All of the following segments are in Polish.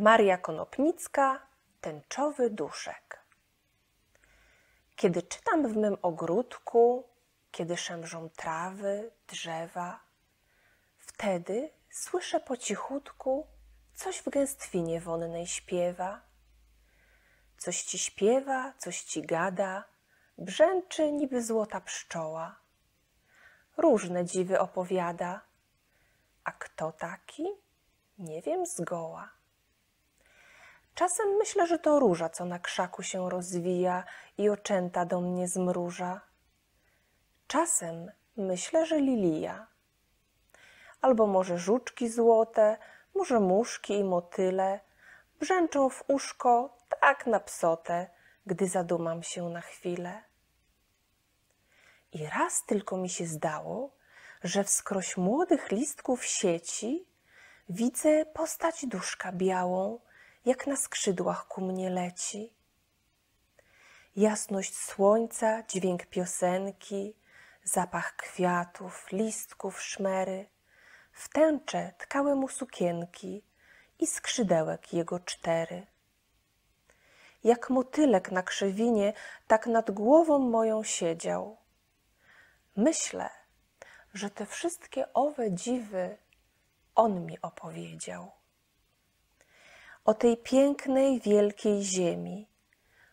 Maria Konopnicka, tęczowy duszek. Kiedy czytam w mym ogródku, kiedy szemrzą trawy, drzewa, wtedy słyszę po cichutku coś w gęstwinie wonnej śpiewa. Coś ci śpiewa, coś ci gada, brzęczy niby złota pszczoła. Różne dziwy opowiada, a kto taki? Nie wiem zgoła. Czasem myślę, że to róża, co na krzaku się rozwija i oczęta do mnie zmruża. Czasem myślę, że lilia. Albo może żuczki złote, może muszki i motyle brzęczą w uszko tak na psotę, gdy zadumam się na chwilę. I raz tylko mi się zdało, że wskroś młodych listków sieci widzę postać duszka białą, jak na skrzydłach ku mnie leci. Jasność słońca, dźwięk piosenki, zapach kwiatów, listków, szmery, w tęcze tkały mu sukienki i skrzydełek jego cztery. Jak motylek na krzewinie, tak nad głową moją siedział. Myślę, że te wszystkie owe dziwy on mi opowiedział o tej pięknej, wielkiej ziemi,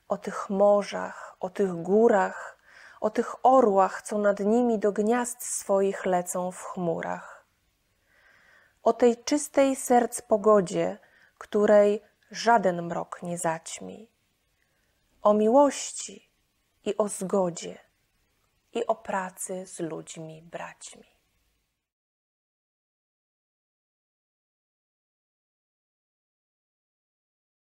o tych morzach, o tych górach, o tych orłach, co nad nimi do gniazd swoich lecą w chmurach, o tej czystej serc pogodzie, której żaden mrok nie zaćmi, o miłości i o zgodzie i o pracy z ludźmi braćmi.